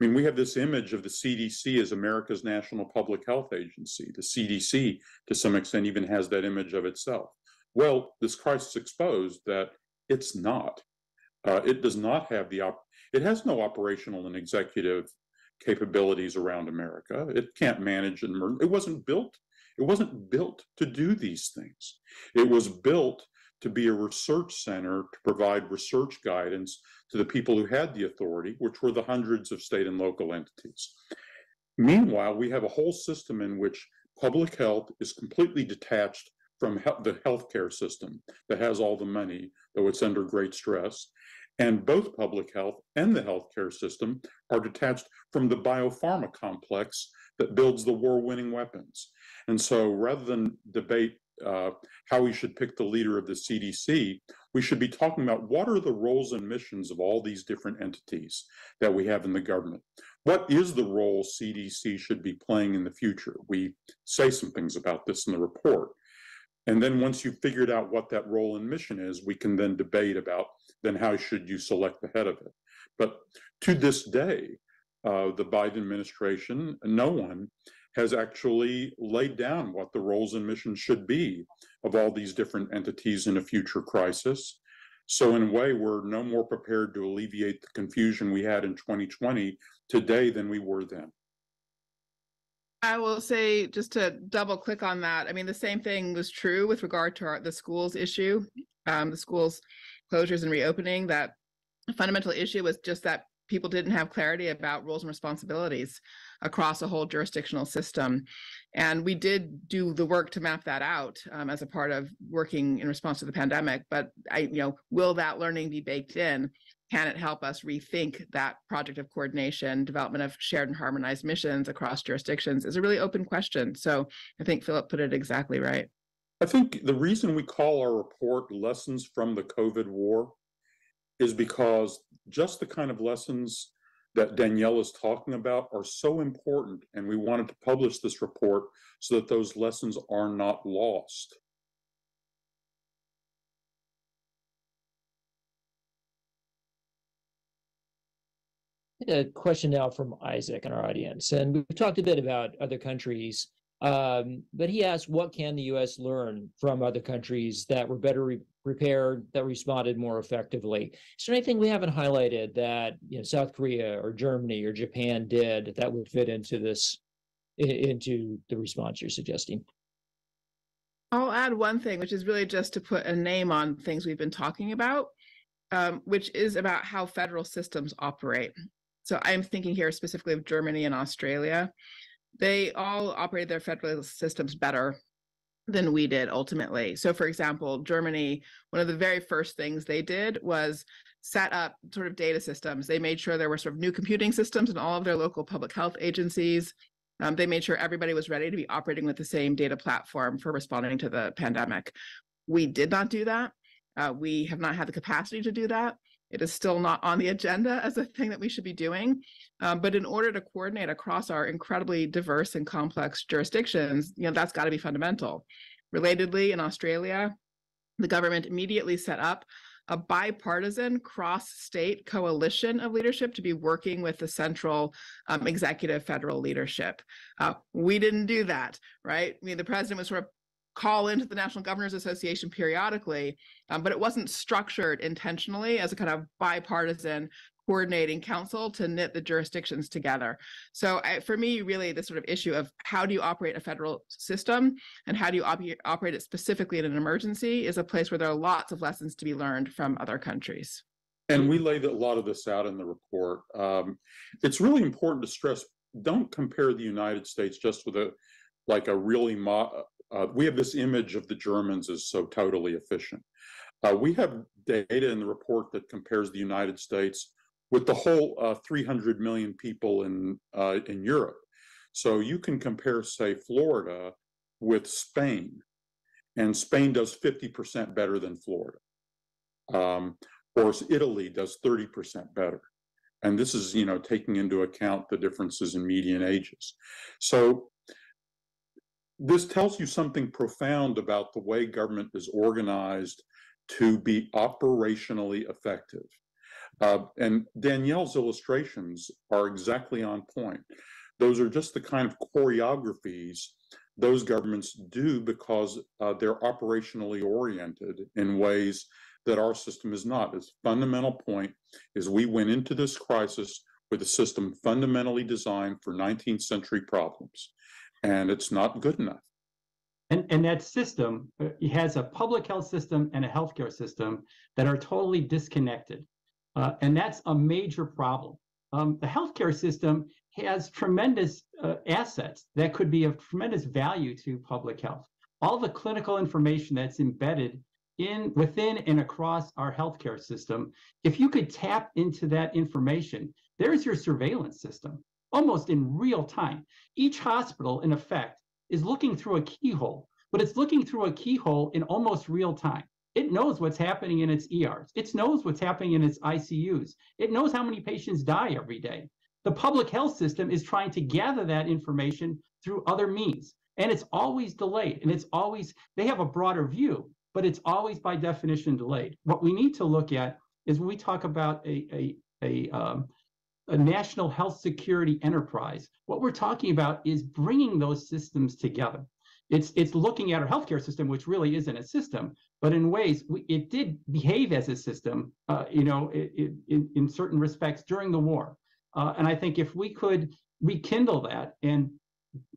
I mean, we have this image of the CDC as America's national public health agency. The CDC, to some extent, even has that image of itself. Well, this crisis exposed that it's not. Uh, it does not have the op- it has no operational and executive capabilities around America. It can't manage and it wasn't built. It wasn't built to do these things. It was built to be a research center to provide research guidance to the people who had the authority, which were the hundreds of state and local entities. Meanwhile, we have a whole system in which public health is completely detached from he- the healthcare system that has all the money, though it's under great stress. And both public health and the healthcare system are detached from the biopharma complex that builds the war winning weapons. And so rather than debate uh, how we should pick the leader of the CDC, we should be talking about what are the roles and missions of all these different entities that we have in the government. What is the role CDC should be playing in the future? We say some things about this in the report. And then once you've figured out what that role and mission is, we can then debate about then how should you select the head of it. But to this day, uh, the Biden administration, no one has actually laid down what the roles and missions should be of all these different entities in a future crisis. So, in a way, we're no more prepared to alleviate the confusion we had in 2020 today than we were then. I will say, just to double click on that, I mean, the same thing was true with regard to our, the schools issue, um, the schools closures and reopening. That fundamental issue was just that people didn't have clarity about roles and responsibilities across a whole jurisdictional system. And we did do the work to map that out um, as a part of working in response to the pandemic. But I, you know, will that learning be baked in? Can it help us rethink that project of coordination, development of shared and harmonized missions across jurisdictions is a really open question. So I think Philip put it exactly right. I think the reason we call our report Lessons from the COVID War is because just the kind of lessons that Danielle is talking about are so important, and we wanted to publish this report so that those lessons are not lost. A question now from Isaac in our audience, and we've talked a bit about other countries, um, but he asked, "What can the U.S. learn from other countries that were better re- prepared, that responded more effectively?" Is there anything we haven't highlighted that you know South Korea or Germany or Japan did that would fit into this, into the response you're suggesting? I'll add one thing, which is really just to put a name on things we've been talking about, um, which is about how federal systems operate. So I'm thinking here specifically of Germany and Australia. They all operated their federal systems better than we did ultimately. So, for example, Germany, one of the very first things they did was set up sort of data systems. They made sure there were sort of new computing systems in all of their local public health agencies. Um, they made sure everybody was ready to be operating with the same data platform for responding to the pandemic. We did not do that. Uh, we have not had the capacity to do that. It is still not on the agenda as a thing that we should be doing. Um, but in order to coordinate across our incredibly diverse and complex jurisdictions, you know, that's got to be fundamental. Relatedly, in Australia, the government immediately set up a bipartisan cross-state coalition of leadership to be working with the central um, executive federal leadership. Uh, we didn't do that, right? I mean, the president was sort of call into the National Governors Association periodically, um, but it wasn't structured intentionally as a kind of bipartisan coordinating council to knit the jurisdictions together. So I, for me, really, the sort of issue of how do you operate a federal system and how do you op- operate it specifically in an emergency is a place where there are lots of lessons to be learned from other countries. And we laid a lot of this out in the report. Um, it's really important to stress don't compare the United States just with a like a really mo- uh, we have this image of the Germans as so totally efficient. Uh, we have data in the report that compares the United States with the whole uh, 300 million people in uh, in Europe. So you can compare, say, Florida with Spain, and Spain does 50% better than Florida. Um, or Italy does 30% better. And this is, you know, taking into account the differences in median ages. So this tells you something profound about the way government is organized to be operationally effective. Uh, and Danielle's illustrations are exactly on point. Those are just the kind of choreographies those governments do because uh, they're operationally oriented in ways that our system is not. Its fundamental point is we went into this crisis with a system fundamentally designed for 19th century problems, and it's not good enough. And, and that system uh, has a public health system and a healthcare system that are totally disconnected. Uh, and that's a major problem. Um, the healthcare system has tremendous uh, assets that could be of tremendous value to public health. All the clinical information that's embedded in within and across our healthcare system, if you could tap into that information, there's your surveillance system almost in real time. Each hospital, in effect, is looking through a keyhole, but it's looking through a keyhole in almost real time. It knows what's happening in its ERs. It knows what's happening in its ICUs. It knows how many patients die every day. The public health system is trying to gather that information through other means. And it's always delayed. And it's always, they have a broader view, but it's always by definition delayed. What we need to look at is when we talk about a, a, a, um, a national health security enterprise, what we're talking about is bringing those systems together. It's, it's looking at our healthcare system, which really isn't a system, but in ways we, it did behave as a system, uh, you know, it, it, in, in certain respects during the war. Uh, and I think if we could rekindle that and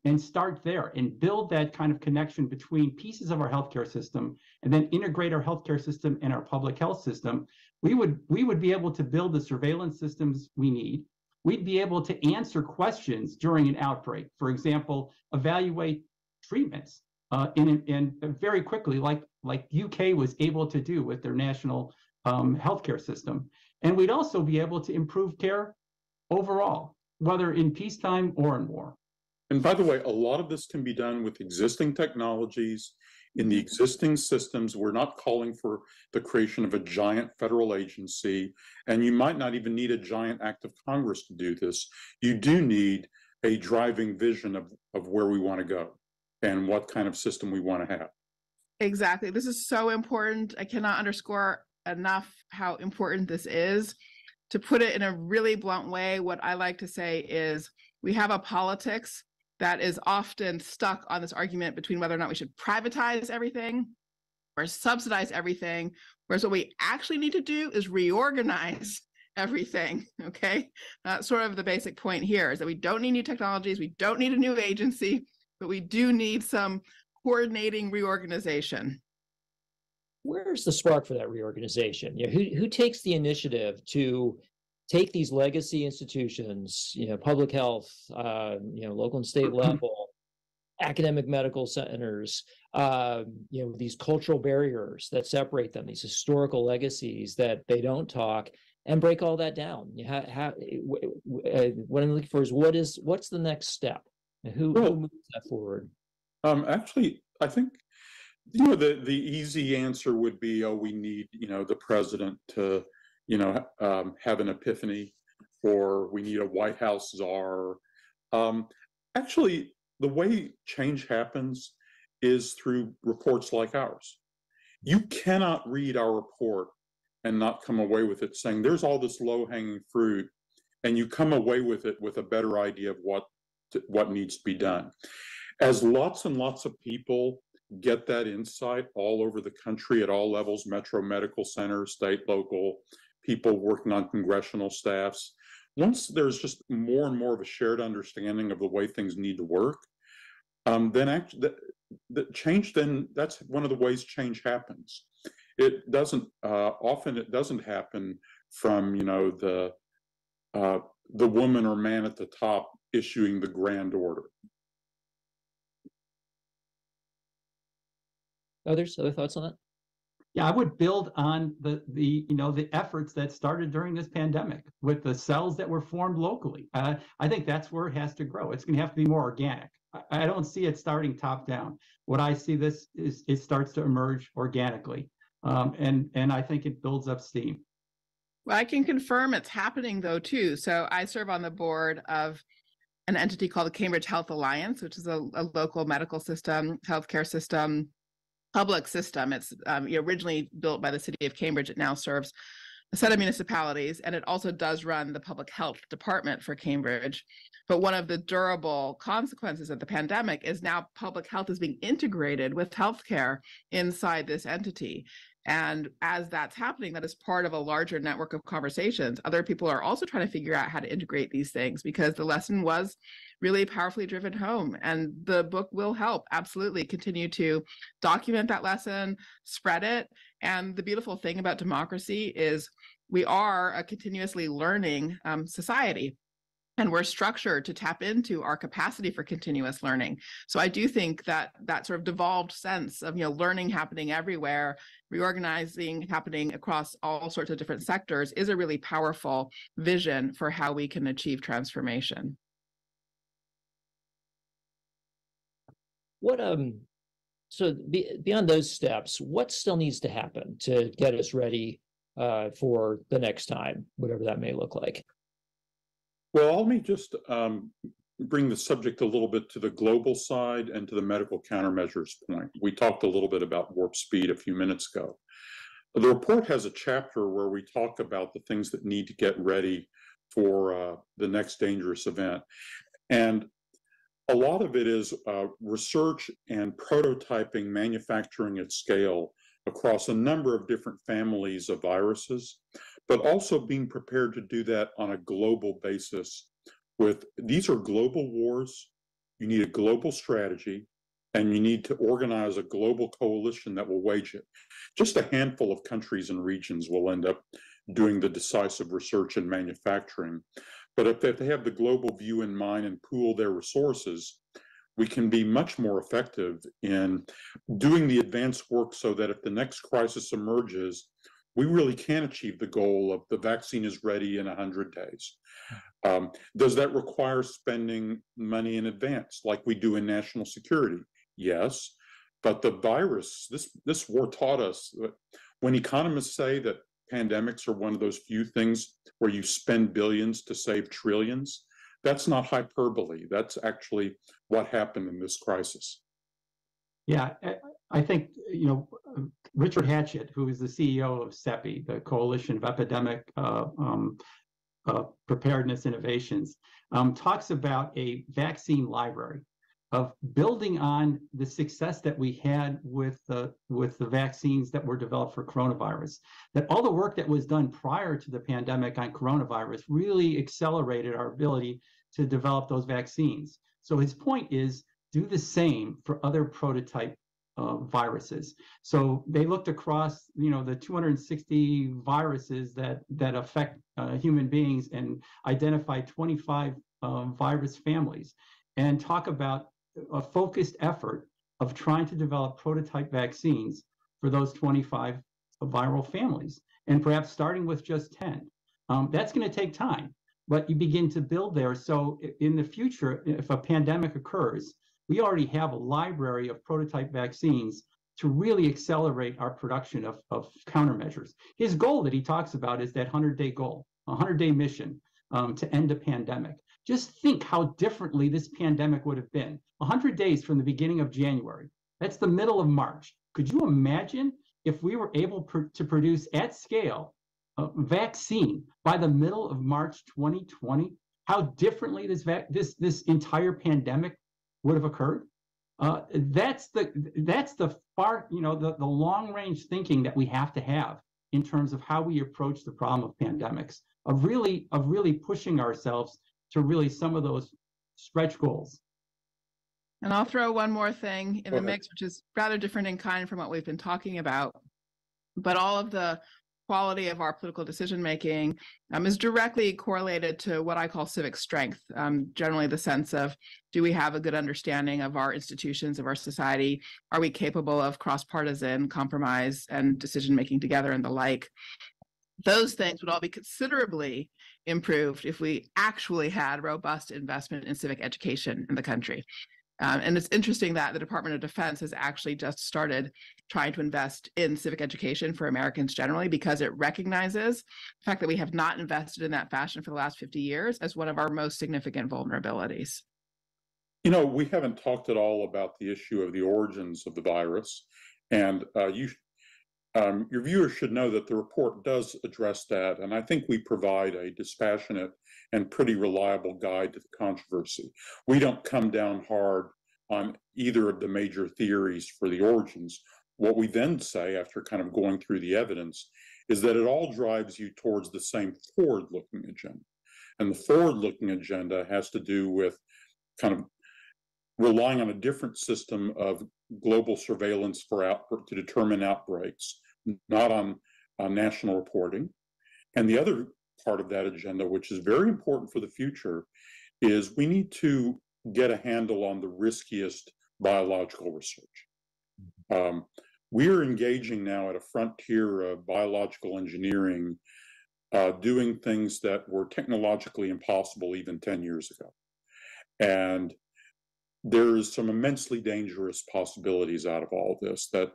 and start there and build that kind of connection between pieces of our healthcare system and then integrate our healthcare system and our public health system, we would we would be able to build the surveillance systems we need. We'd be able to answer questions during an outbreak. For example, evaluate treatments uh, in, in very quickly, like like UK was able to do with their national um, healthcare system. And we'd also be able to improve care overall, whether in peacetime or in war. And by the way, a lot of this can be done with existing technologies in the existing systems. We're not calling for the creation of a giant federal agency, and you might not even need a giant act of Congress to do this. You do need a driving vision of, of where we want to go and what kind of system we want to have. Exactly. This is so important. I cannot underscore enough how important this is. To put it in a really blunt way, what I like to say is we have a politics that is often stuck on this argument between whether or not we should privatize everything or subsidize everything. Whereas what we actually need to do is reorganize <laughs> everything. Okay. That's sort of the basic point here is that we don't need new technologies, we don't need a new agency, but we do need some coordinating reorganization. Where's the spark for that reorganization? You know, who who takes the initiative to take these legacy institutions, you know, public health, uh, you know, local and state level, academic medical centers, uh, you know, these cultural barriers that separate them, these historical legacies that they don't talk, and break all that down. You ha- ha- uh, what I'm looking for is what is what's the next step? And who, Well- who moves that forward? Um, actually, I think you know the the easy answer would be, oh, we need you know the president to you know um, have an epiphany, or we need a White House czar. Um, actually, the way change happens is through reports like ours. You cannot read our report and not come away with it saying there's all this low hanging fruit, and you come away with it with a better idea of what to- what needs to be done as lots and lots of people get that insight all over the country at all levels metro medical center state local people working on congressional staffs. Once there's just more and more of a shared understanding of the way things need to work um, then actually the, the change then that's one of the ways change happens. It doesn't uh, often it doesn't happen from you know the uh, the woman or man at the top issuing the grand order. Others, other thoughts on that? Yeah, I would build on the the you know the efforts that started during this pandemic with the cells that were formed locally. Uh, I think that's where it has to grow. It's going to have to be more organic. I, I don't see it starting top down. What I see this is it starts to emerge organically, um, and and I think it builds up steam. Well, I can confirm it's happening though too. So I serve on the board of an entity called the Cambridge Health Alliance, which is a, a local medical system, healthcare system, public system. It's um, originally built by the city of Cambridge. It now serves a set of municipalities, and it also does run the public health department for Cambridge. But one of the durable consequences of the pandemic is now public health is being integrated with healthcare inside this entity. And as that's happening, that is part of a larger network of conversations. Other people are also trying to figure out how to integrate these things because the lesson was really powerfully driven home. And the book will help absolutely continue to document that lesson, spread it. And the beautiful thing about democracy is we are a continuously learning um, society and we're structured to tap into our capacity for continuous learning so i do think that that sort of devolved sense of you know learning happening everywhere reorganizing happening across all sorts of different sectors is a really powerful vision for how we can achieve transformation What, um, so be, beyond those steps, what still needs to happen to get us ready uh, for the next time, whatever that may look like? Well, let me just um, bring the subject a little bit to the global side and to the medical countermeasures point. We talked a little bit about warp speed a few minutes ago. The report has a chapter where we talk about the things that need to get ready for uh, the next dangerous event. And a lot of it is uh, research and prototyping manufacturing at scale across a number of different families of viruses, but also being prepared to do that on a global basis. With these are global wars, you need a global strategy, and you need to organize a global coalition that will wage it. Just a handful of countries and regions will end up doing the decisive research and manufacturing. But if they have the global view in mind and pool their resources, we can be much more effective in doing the advanced work so that if the next crisis emerges, we really can achieve the goal of the vaccine is ready in 100 days. Um, does that require spending money in advance like we do in national security? Yes. But the virus, this, this war taught us that when economists say that pandemics are one of those few things where you spend billions to save trillions. That's not hyperbole. That's actually what happened in this crisis. Yeah, I think, you know, Richard Hatchett, who is the CEO of CEPI, the Coalition of Epidemic uh, um, uh, Preparedness Innovations, um, talks about a vaccine library of building on the success that we had with the with the vaccines that were developed for coronavirus that all the work that was done prior to the pandemic on coronavirus really accelerated our ability to develop those vaccines. So his point is do the same for other prototype uh, viruses so they looked across you know the 260 viruses that that affect uh, human beings and identified 25 uh, virus families and talk about a focused effort of trying to develop prototype vaccines for those 25 viral families, and perhaps starting with just 10. Um, that's going to take time, but you begin to build there. So in the future, if a pandemic occurs, we already have a library of prototype vaccines to really accelerate our production of, of countermeasures. His goal that he talks about is that 100 day goal, a 100 day mission um, to end a pandemic. Just think how differently this pandemic would have been 100 days from the beginning of January. That's the middle of March. Could you imagine if we were able pr- to produce at scale a vaccine by the middle of March 2020? How differently this va- this this entire pandemic would have occurred? Uh, that's the that's the far you know the, the long range thinking that we have to have in terms of how we approach the problem of pandemics of really of really pushing ourselves to really some of those stretch goals. And I'll throw one more thing in the mix, which is rather different in kind from what we've been talking about. But all of the quality of our political decision making um, is directly correlated to what I call civic strength. Um, generally, the sense of do we have a good understanding of our institutions, of our society? Are we capable of cross partisan compromise and decision making together and the like? Those things would all be considerably improved if we actually had robust investment in civic education in the country. Um, and it's interesting that the Department of Defense has actually just started trying to invest in civic education for Americans generally because it recognizes the fact that we have not invested in that fashion for the last 50 years as one of our most significant vulnerabilities. You know, we haven't talked at all about the issue of the origins of the virus. And uh, you, um, your viewers should know that the report does address that. And I think we provide a dispassionate and pretty reliable guide to the controversy. We don't come down hard on either of the major theories for the origins. What we then say, after kind of going through the evidence, is that it all drives you towards the same forward looking agenda. And the forward looking agenda has to do with kind of relying on a different system of global surveillance for out to determine outbreaks, not on, on national reporting. And the other part of that agenda, which is very important for the future, is we need to get a handle on the riskiest biological research. Um, we are engaging now at a frontier of biological engineering, uh, doing things that were technologically impossible even 10 years ago. And there's some immensely dangerous possibilities out of all this that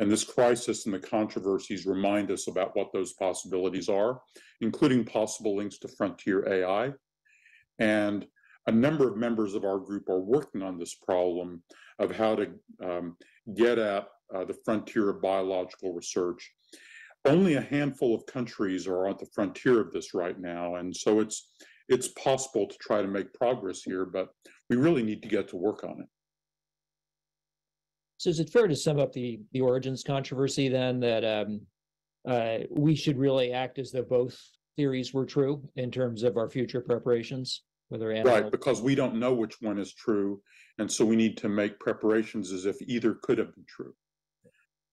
and this crisis and the controversies remind us about what those possibilities are including possible links to frontier ai and a number of members of our group are working on this problem of how to um, get at uh, the frontier of biological research. Only a handful of countries are at the frontier of this right now and so it's it's possible to try to make progress here but we really need to get to work on it. So is it fair to sum up the the origins controversy then that um, uh, we should really act as though both theories were true in terms of our future preparations, whether animal- right because we don't know which one is true, and so we need to make preparations as if either could have been true.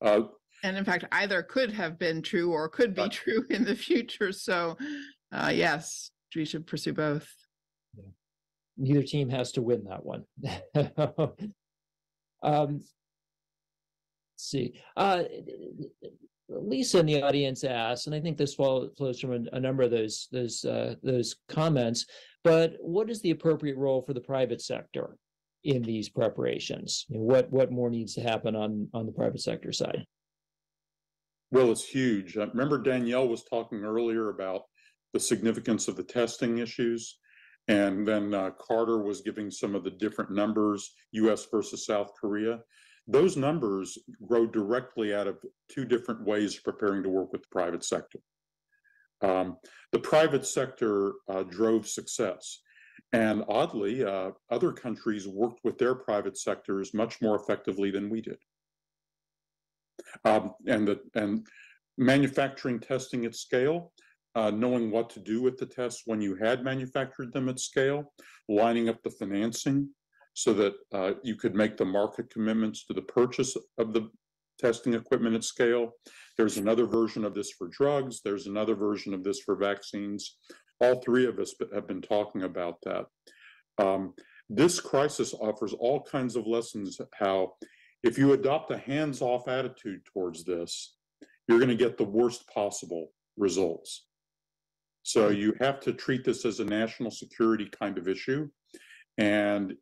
Uh, and in fact, either could have been true or could be Right. true in the future. So, uh, yes, we should pursue both. neither team has to win that one. <laughs> um, let's see. Uh, Lisa in the audience asked, and I think this follow- flows from a, a number of those those uh, those comments. But what is the appropriate role for the private sector in these preparations? And what what more needs to happen on on the private sector side? well, it's huge. Uh, remember, Danielle was talking earlier about the significance of the testing issues. And then uh, Carter was giving some of the different numbers, US versus South Korea. Those numbers grow directly out of two different ways of preparing to work with the private sector. Um, the private sector uh, drove success. And oddly, uh, other countries worked with their private sectors much more effectively than we did. Um, and the and manufacturing testing at scale, uh, knowing what to do with the tests when you had manufactured them at scale, lining up the financing so that uh, you could make the market commitments to the purchase of the testing equipment at scale. There's another version of this for drugs. There's another version of this for vaccines. All three of us have been talking about that. Um, this crisis offers all kinds of lessons how if you adopt a hands-off attitude towards this, you're going to get the worst possible results. So you have to treat this as a national security kind of issue and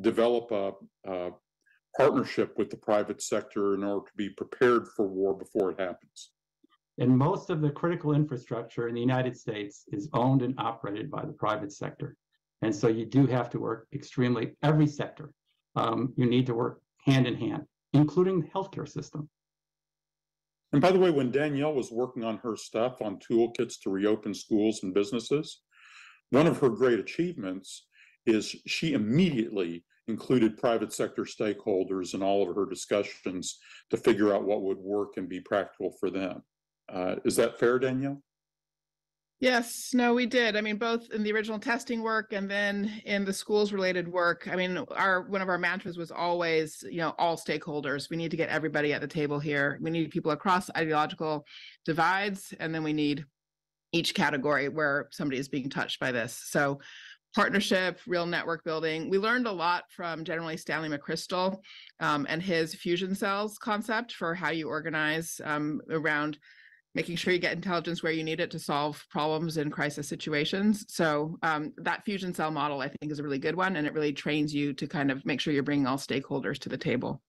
develop a, a partnership with the private sector in order to be prepared for war before it happens. And most of the critical infrastructure in the United States is owned and operated by the private sector. And so you do have to work extremely, every sector. Um, you need to work hand in hand, including the healthcare system. And by the way, when Danielle was working on her stuff on toolkits to reopen schools and businesses, one of her great achievements is she immediately included private sector stakeholders in all of her discussions to figure out what would work and be practical for them. Uh, is that fair, Danielle? Yes, no, we did. I mean, both in the original testing work and then in the schools related work. I mean, our one of our mantras was always, you know, all stakeholders. We need to get everybody at the table here. We need people across ideological divides, and then we need each category where somebody is being touched by this. So partnership, real network building. We learned a lot from generally Stanley McChrystal um, and his fusion cells concept for how you organize um, around making sure you get intelligence where you need it to solve problems in crisis situations. So um, that fusion cell model, I think, is a really good one, and it really trains you to kind of make sure you're bringing all stakeholders to the table.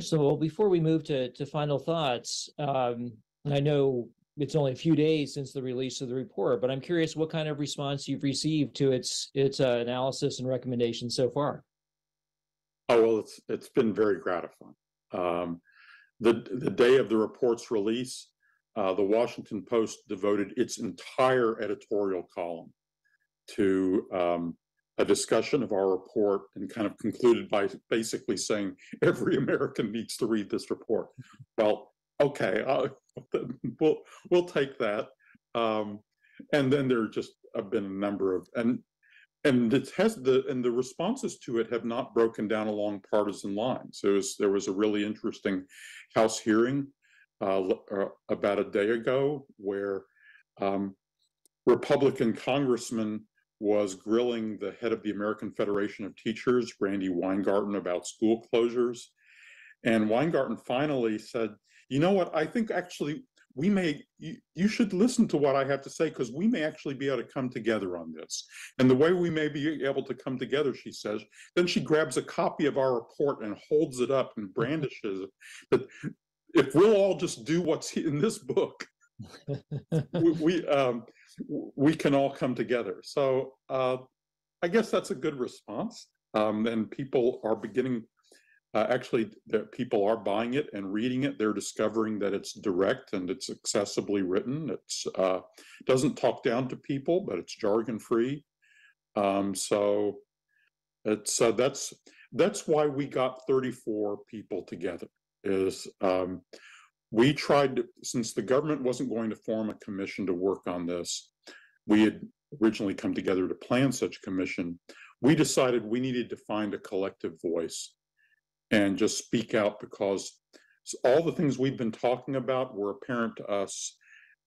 So before we move to, to final thoughts, um, I know it's only a few days since the release of the report, but I'm curious what kind of response you've received to its its uh, analysis and recommendations so far. Oh, well, it's, it's been very gratifying. Um, the, the day of the report's release, uh, the Washington Post devoted its entire editorial column to um, a discussion of our report and kind of concluded by basically saying every American needs to read this report. Well, okay, uh, we'll we'll take that. Um, and then there just have been a number of and and the and the responses to it have not broken down along partisan lines. There was there was a really interesting House hearing uh, uh, about a day ago where um, Republican congressman was grilling the head of the American Federation of Teachers, Randi Weingarten, about school closures. And Weingarten finally said, you know what, I think actually we may, you, you should listen to what I have to say because we may actually be able to come together on this. And the way we may be able to come together, she says, then she grabs a copy of our report and holds it up and <laughs> brandishes it. That if we'll all just do what's in this book, <laughs> we, we um, we can all come together. So uh, I guess that's a good response. Um, and people are beginning, uh, actually, that people are buying it and reading it. They're discovering that it's direct and it's accessibly written. It's uh, doesn't talk down to people, but it's jargon free. Um, so it's uh, that's that's why we got 34 people together. Is um, we tried to, since the government wasn't going to form a commission to work on this, we had originally come together to plan such a commission. We decided we needed to find a collective voice and just speak out because all the things we've been talking about were apparent to us,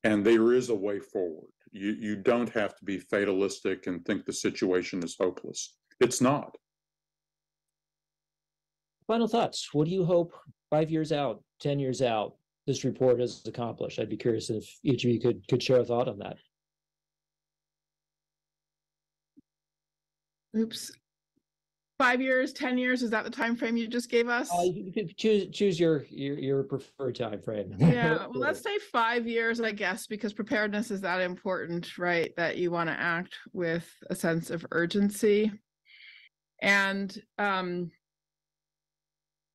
and there is a way forward. You you don't have to be fatalistic and think the situation is hopeless. It's not. Final thoughts. What do you hope five years out, 10 years out, this report has accomplished? I'd be curious if each of you could could share a thought on that. Oops. Five years, 10 years, is that the time frame you just gave us? Uh, you could choose choose your your, your preferred time frame. Yeah, <laughs> well, let's say five years, I guess, because preparedness is that important, right? That you want to act with a sense of urgency. And um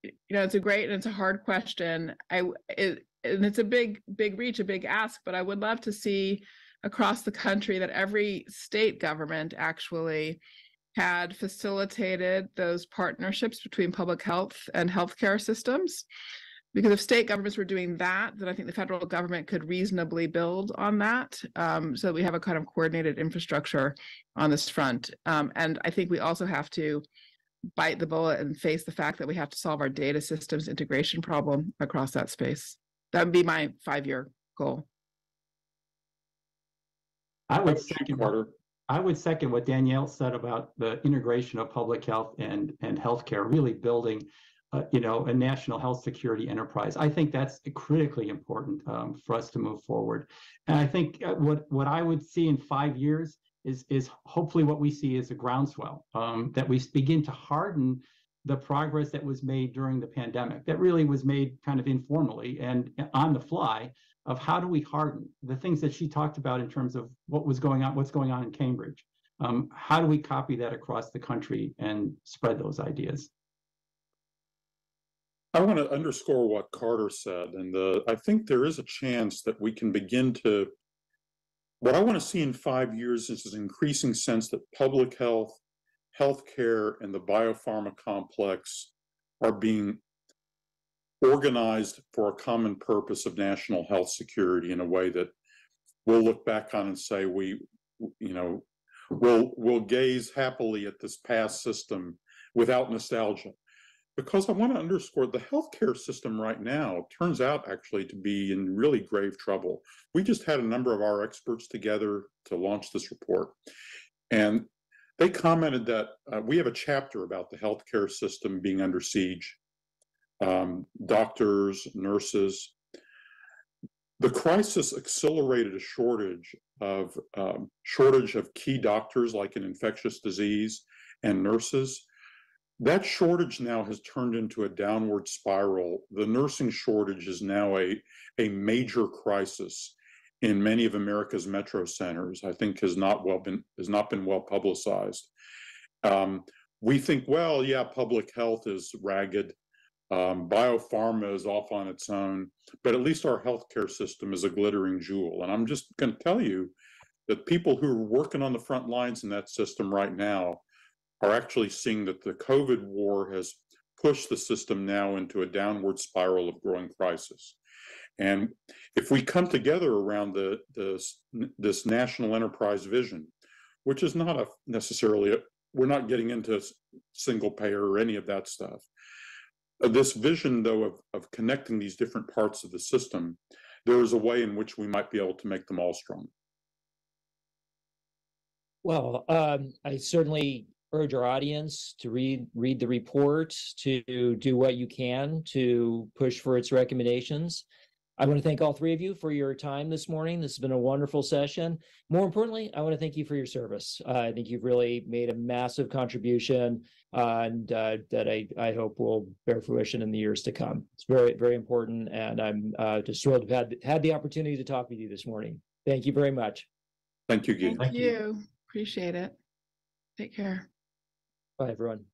you know, it's a great and it's a hard question. I it, and it's a big, big reach, a big ask, but I would love to see across the country that every state government actually had facilitated those partnerships between public health and healthcare systems. Because if state governments were doing that, then I think the federal government could reasonably build on that. Um, so we have a kind of coordinated infrastructure on this front. Um, and I think we also have to bite the bullet and face the fact that we have to solve our data systems integration problem across that space. That would be my five-year goal. I would second, Carter. I would second what Danielle said about the integration of public health and, and healthcare, really building, uh, you know, a national health security enterprise. I think that's critically important um, for us to move forward. And I think uh, what, what I would see in five years is, is hopefully what we see is a groundswell, um, that we begin to harden the progress that was made during the pandemic, that really was made kind of informally and on the fly of how do we harden the things that she talked about in terms of what was going on, what's going on in Cambridge. Um, how do we copy that across the country and spread those ideas? I want to underscore what Carter said, and the, I think there is a chance that we can begin to. What I want to see in five years is an increasing sense that public health, healthcare, and the biopharma complex are being organized for a common purpose of national health security in a way that we'll look back on and say we, you know, we'll we'll gaze happily at this past system without nostalgia because I want to underscore the healthcare system right now turns out actually to be in really grave trouble. We just had a number of our experts together to launch this report, and they commented that uh, we have a chapter about the healthcare system being under siege. Um, doctors, nurses, the crisis accelerated a shortage of um, shortage of key doctors like in infectious disease and nurses. That shortage now has turned into a downward spiral. The nursing shortage is now a, a major crisis in many of America's metro centers. I think has not well been has not been well publicized. Um, we think, well, yeah, public health is ragged. Um, biopharma is off on its own, but at least our healthcare system is a glittering jewel. And I'm just going to tell you that people who are working on the front lines in that system right now are actually seeing that the COVID war has pushed the system now into a downward spiral of growing crisis. And if we come together around the, this, this national enterprise vision, which is not a necessarily, a, we're not getting into single payer or any of that stuff. Uh, This vision, though, of, of connecting these different parts of the system, there is a way in which we might be able to make them all strong. Well, um, I certainly urge our audience to read read the report, to do what you can to push for its recommendations. I want to thank all three of you for your time this morning. This has been a wonderful session. More importantly, I want to thank you for your service. Uh, I think you've really made a massive contribution, uh, and uh, that I I hope will bear fruition in the years to come. It's very very important, and I'm uh, just thrilled to have had had the opportunity to talk with you this morning. Thank you very much. Thank you, Guy. Thank you. Appreciate it. Take care. Bye, everyone.